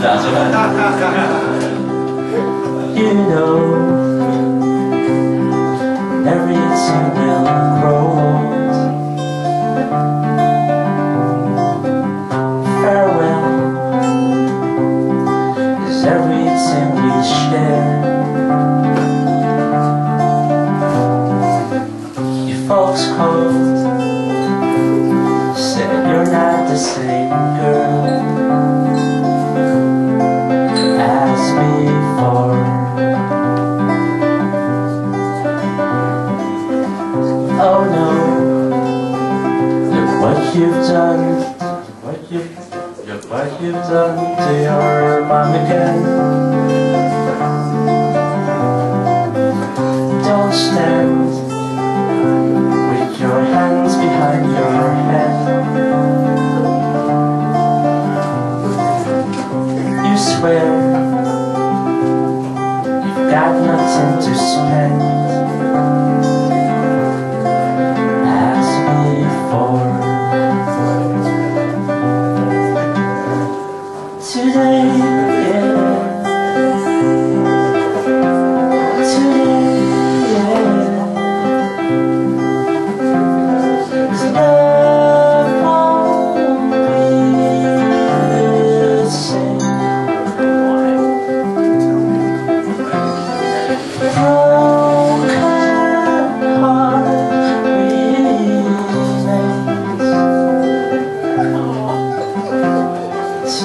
That's right. You know, everything will grow old. Farewell is everything we share. You folks called, said you're not the same what you've done, what you've, what you've done to your mom again. Don't stand with your hands behind your head. You swear Today,